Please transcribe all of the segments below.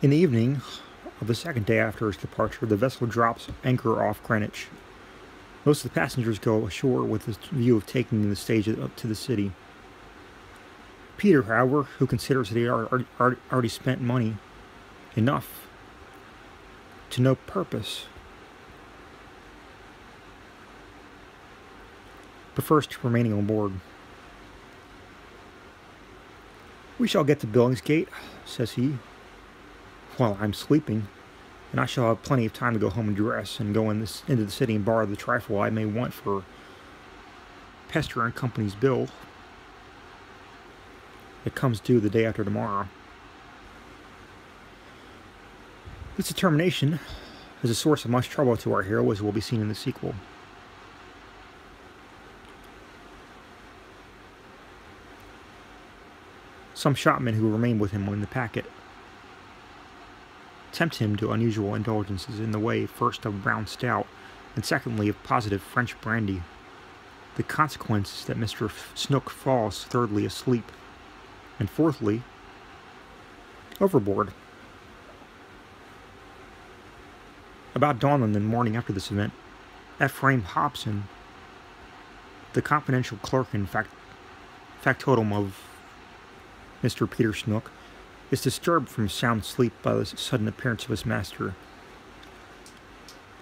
In the evening of the second day after his departure, the vessel drops anchor off Greenwich. Most of the passengers go ashore with the view of taking the stage up to the city. Peter, however, who considers that he already spent money enough to no purpose, prefers to remaining on board. We shall get to Billingsgate, says he, while I'm sleeping, and I shall have plenty of time to go home and dress and go in this, into the city and borrow the trifle I may want for Pester and Company's bill. It comes due the day after tomorrow. This determination is a source of much trouble to our hero, as will be seen in the sequel. Some shopmen who remain with him on the packet tempt him to unusual indulgences in the way, first, of brown stout, and secondly, of positive French brandy. The consequence is that Mr. Snook falls, thirdly, asleep, and fourthly, overboard. About dawn on the morning after this event, Ephraim Hobson, the confidential clerk and fact, factotum of Mr. Peter Snook, is disturbed from sound sleep by the sudden appearance of his master.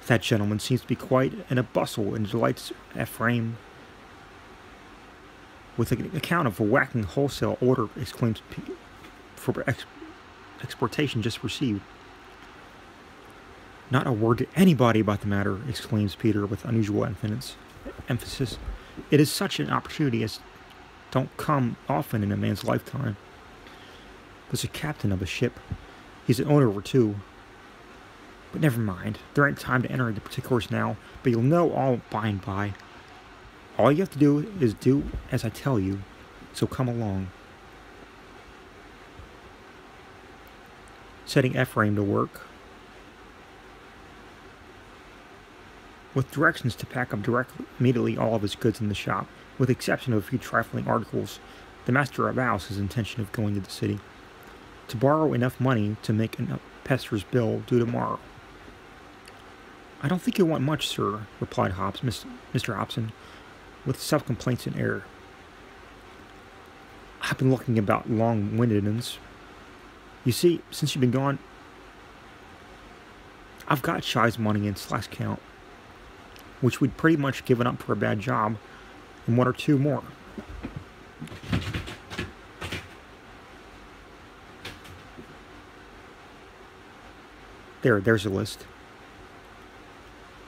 That gentleman seems to be quite in a bustle and delights Ephraim with an account of a whacking wholesale order, exclaims for ex exportation just received. Not a word to anybody about the matter, exclaims Peter with unusual emphasis. It is such an opportunity as don't come often in a man's lifetime was a captain of a ship. He's an owner of two. But never mind. There ain't time to enter into particulars now, but you'll know all by and by. All you have to do is do as I tell you, so come along. Setting Ephraim to work. With directions to pack up directly, immediately all of his goods in the shop, with the exception of a few trifling articles, the master avows his intention of going to the city to borrow enough money to make a Pester's bill due tomorrow. I don't think you want much, sir, replied Hobbs, Mr. Hobson, with self-complacent air. I've been looking about long-windedness. You see, since you've been gone, I've got Shy's money in slash count, which we'd pretty much given up for a bad job, and one or two more. There, there's a list.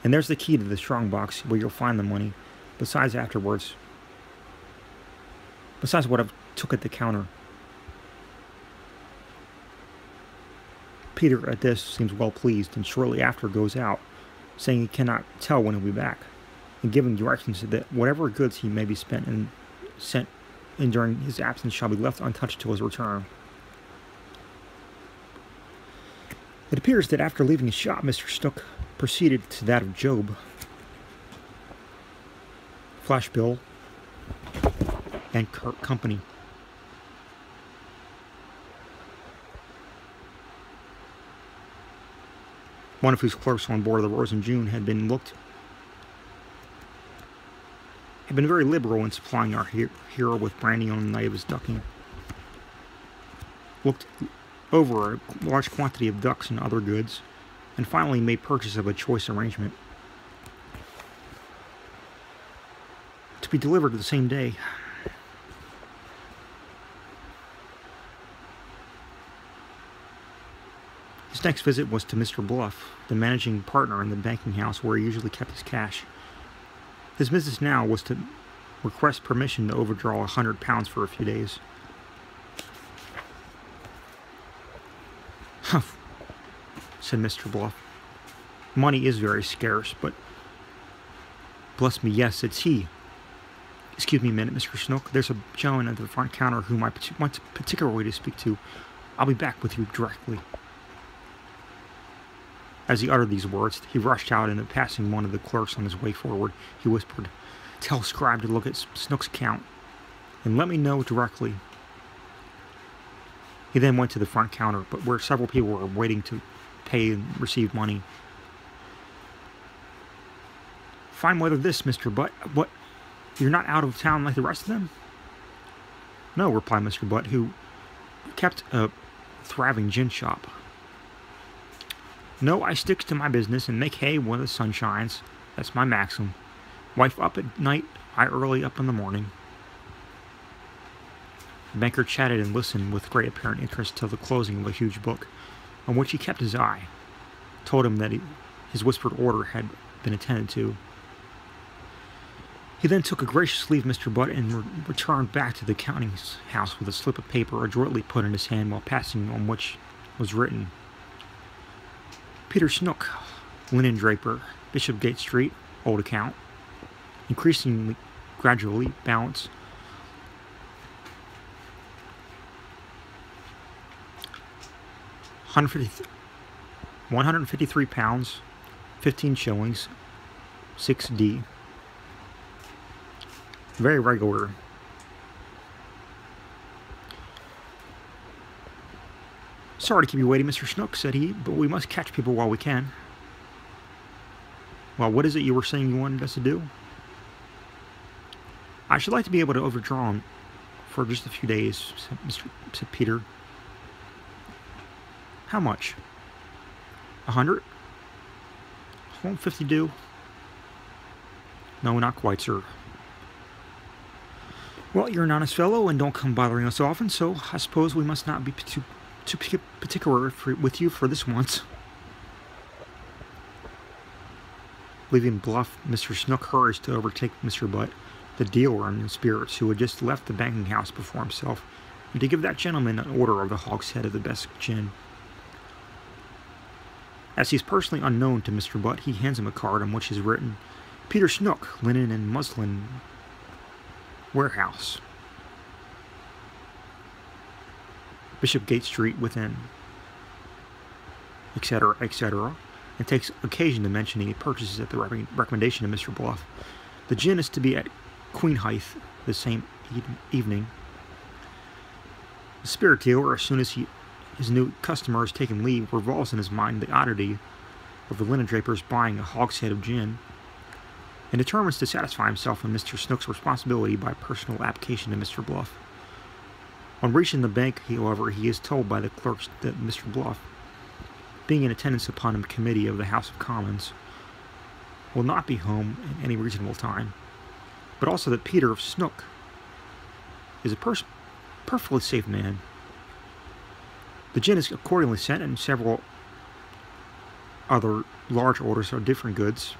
And there's the key to the strong box where you'll find the money, besides afterwards. Besides what I took at the counter. Peter at this seems well pleased and shortly after goes out, saying he cannot tell when he'll be back, and giving directions that whatever goods he may be spent and sent in during his absence shall be left untouched till his return. It appears that after leaving his shop, Mr. Snook proceeded to that of Job. Flash Bill and Kirk Company. One of whose clerks on board the Rose in June had been looked had been very liberal in supplying our hero with brandy on the night of his ducking. Looked over a large quantity of ducks and other goods, and finally made purchase of a choice arrangement. To be delivered the same day. His next visit was to Mr. Bluff, the managing partner in the banking house where he usually kept his cash. His business now was to request permission to overdraw a hundred pounds for a few days. Said Mr. Bluff. Money is very scarce, but... Bless me, yes, it's he. Excuse me a minute, Mr. Snook. There's a gentleman at the front counter whom I want particularly to speak to. I'll be back with you directly. As he uttered these words, he rushed out and passing one of the clerks on his way forward, he whispered, Tell Scribe to look at Snook's account and let me know directly He then went to the front counter, but where several people were waiting to pay and receive money. Fine weather this, Mr. Butt. What? You're not out of town like the rest of them? No, replied Mr. Butt, who kept a thriving gin shop. No, I sticks to my business and make hay when the sun shines. That's my maxim. Wife up at night, I early up in the morning. The banker chatted and listened with great apparent interest till the closing of a huge book, on which he kept his eye, told him that he, his whispered order had been attended to. He then took a gracious leave of Mr. Butt and re- returned back to the counting house with a slip of paper adroitly put in his hand while passing on which was written Peter Snook, linen draper, Bishopgate Street, old account, increasingly gradually balance. One hundred fifty-three pounds, fifteen shillings, six D. Very regular. Sorry to keep you waiting, Mr. Snook, said he, but we must catch people while we can. Well, what is it you were saying you wanted us to do? I should like to be able to overdraw him for just a few days, said, Mr. said Peter. How much? A hundred? Won't fifty do? No, not quite, sir. Well, you're an honest fellow and don't come bothering us often, so I suppose we must not be too, too particular for, with you for this once. Leaving Bluff, Mr. Snook hurries to overtake Mr. Butt, the dealer in spirits who had just left the banking house before himself, and to give that gentleman an order of the hogshead of the best gin. As he's personally unknown to Mr. Butt, he hands him a card on which is written, Peter Snook, linen and muslin warehouse. Bishopgate Street within, etc., etc., and takes occasion to mention he purchases at the recommendation of Mr. Bluff. The gin is to be at Queenhithe the same evening. The spirit dealer, as soon as he, his new customer has taken leave, revolves in his mind the oddity of the linen draper's buying a hogshead of gin and determines to satisfy himself on Mr. Snook's responsibility by personal application to Mr. Bluff. On reaching the bank, however, he is told by the clerks that Mr. Bluff, being in attendance upon a committee of the House of Commons, will not be home in any reasonable time, but also that Peter of Snook is a perfectly safe man. The gin is accordingly sent, and several other large orders of different goods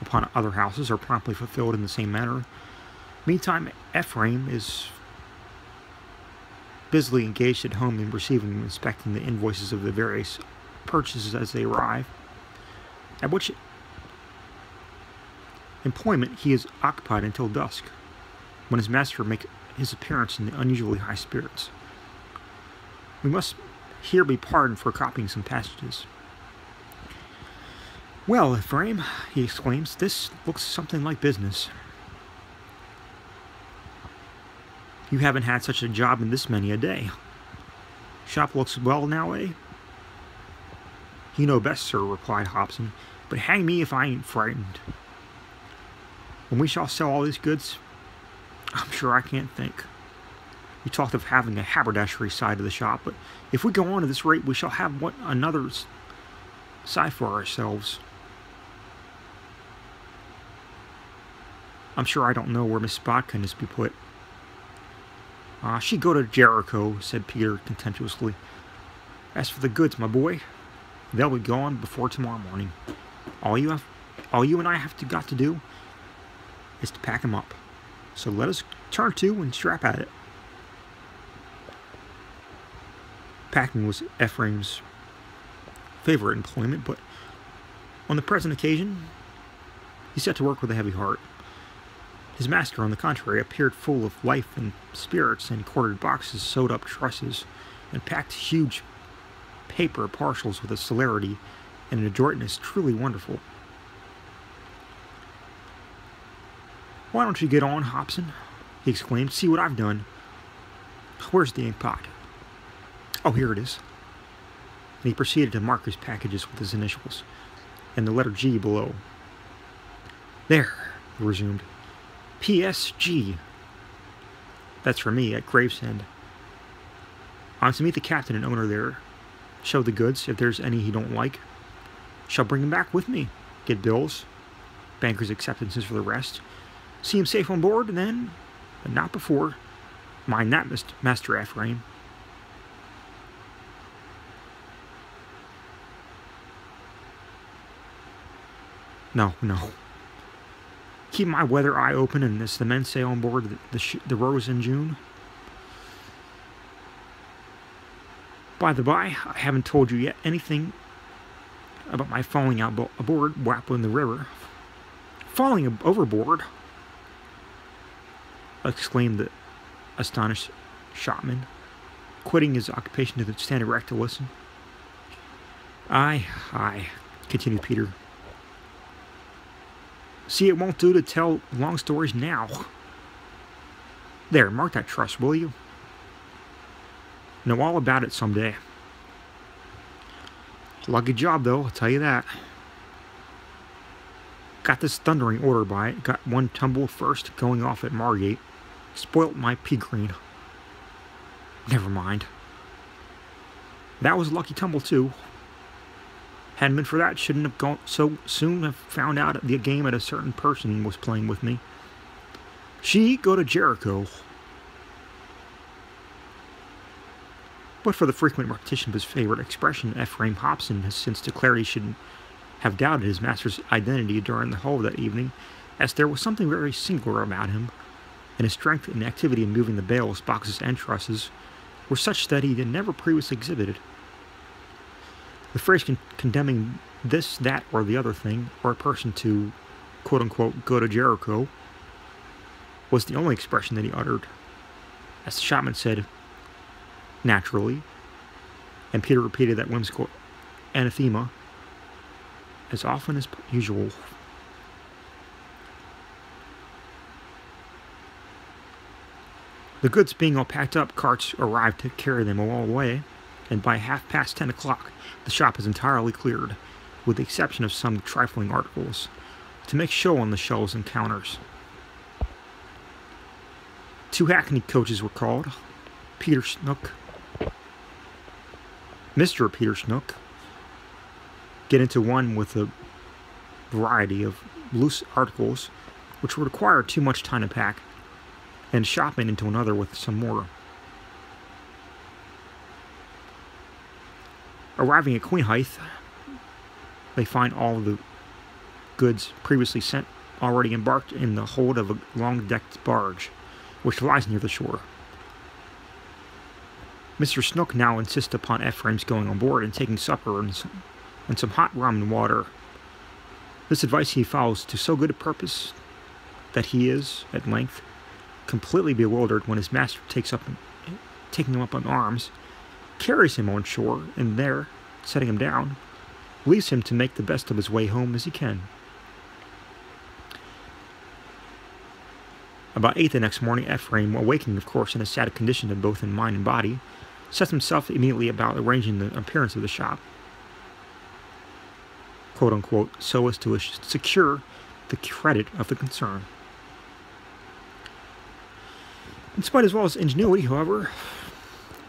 upon other houses are promptly fulfilled in the same manner. Meantime, Ephraim is busily engaged at home in receiving and inspecting the invoices of the various purchases as they arrive, at which employment he is occupied until dusk, when his master makes his appearance in the unusually high spirits. We must here be pardoned for copying some passages. Well, Ephraim, he exclaims, this looks something like business. You haven't had such a job in this many a day. Shop looks well now, eh? You know best, sir, replied Hobson, but hang me if I ain't frightened. When we shall sell all these goods, I'm sure I can't think. You talked of having a haberdashery side of the shop, but if we go on at this rate, we shall have what another side for ourselves. I'm sure I don't know where Miss Spotkin is to be put. Ah, uh, she go to Jericho, said Peter contemptuously. As for the goods, my boy, they'll be gone before tomorrow morning. All you have, all you and I have to got to do is to pack 'em up. So let us turn to and strap at it. Packing was Ephraim's favorite employment, but on the present occasion, he set to work with a heavy heart. His master, on the contrary, appeared full of life and spirits and quartered boxes, sewed up trusses, and packed huge paper parcels with a celerity and an adroitness truly wonderful. Why don't you get on, Hobson? he exclaimed. See what I've done. Where's the inkpot? Oh, here it is. And he proceeded to mark his packages with his initials and the letter G below. There, he resumed. PSG. That's for me at Gravesend. I'm to meet the captain and owner there. Show the goods if there's any he don't like. Shall bring him back with me. Get bills, banker's acceptances for the rest. See him safe on board, and then, but not before. Mind that, mist Master Ephraim. No, no. Keep my weather eye open, and as the men say on board the, the, the Rose in June. By the by, I haven't told you yet anything about my falling out aboard Wappo in the river. Falling overboard? Exclaimed the astonished shopman, quitting his occupation to stand erect to listen. Aye, aye, continued Peter. See, it won't do to tell long stories now. There, mark that trust, will you? Know all about it someday. Lucky job, though, I'll tell you that. Got this thundering order by it. Got one tumble first going off at Margate. Spoilt my pea green. Never mind. That was a lucky tumble, too. Hadn't been for that, shouldn't have gone so soon have found out the game at a certain person was playing with me. She go to Jericho. But for the frequent repetition of his favorite expression, Ephraim Hobson has since declared he shouldn't have doubted his master's identity during the whole of that evening, as there was something very singular about him, and his strength and activity in moving the bales, boxes, and trusses were such that he had never previously exhibited. The phrase con- condemning this, that, or the other thing, or a person to quote unquote go to Jericho, was the only expression that he uttered. As the shopman said, naturally, and Peter repeated that whimsical anathema as often as usual. The goods being all packed up, carts arrive to carry them all away, and by half past ten o'clock, the shop is entirely cleared, with the exception of some trifling articles, to make show on the shelves and counters. Two hackney coaches were called. Peter Snook Mr. Peter Snook get into one with a variety of loose articles which would require too much time to pack, and shopping into another with some more. Arriving at Queenhithe, they find all the goods previously sent already embarked in the hold of a long decked barge, which lies near the shore. Mr. Snook now insists upon Ephraim's going on board and taking supper and some, and some hot rum and water. This advice he follows to so good a purpose that he is, at length, completely bewildered when his master takes up, taking him up on arms, carries him on shore, and there, setting him down, leaves him to make the best of his way home as he can. About eight the next morning, Ephraim, awaking, of course, in a sad condition of both in mind and body, sets himself immediately about arranging the appearance of the shop, quote unquote, so as to secure the credit of the concern. In spite as well as ingenuity, however,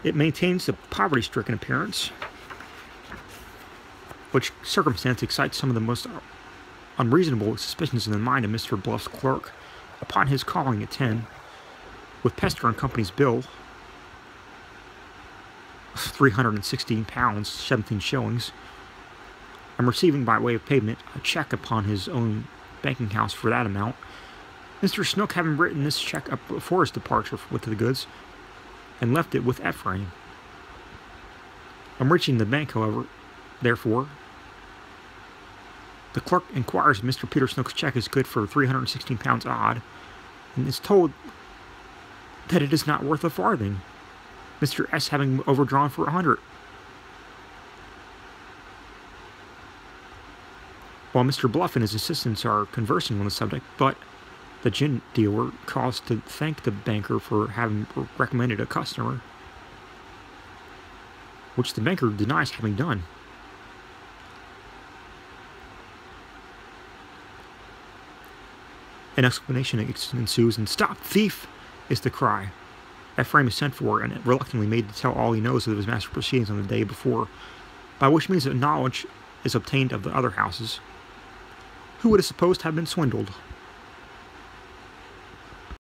it maintains the poverty stricken appearance, which circumstance excites some of the most unreasonable suspicions in the mind of Mr. Bluff's clerk upon his calling at 10, with Pester and Company's bill 316 pounds, 17 shillings. I'm receiving by way of payment a check upon his own banking house for that amount. Mr. Snook having written this check up before his departure with the goods, and left it with Ephraim. I'm reaching the bank, however, therefore. The clerk inquires if Mr. Peter Snook's check is good for 316 pounds odd, and is told that it is not worth a farthing. Mr. S having overdrawn for a hundred. While Mr. Bluff and his assistants are conversing on the subject, but The gin dealer calls to thank the banker for having recommended a customer, which the banker denies having done. An explanation ensues, and stop, thief! is the cry. Ephraim is sent for and reluctantly made to tell all he knows of his master's proceedings on the day before, by which means that knowledge is obtained of the other houses. Who would have supposed to have been swindled?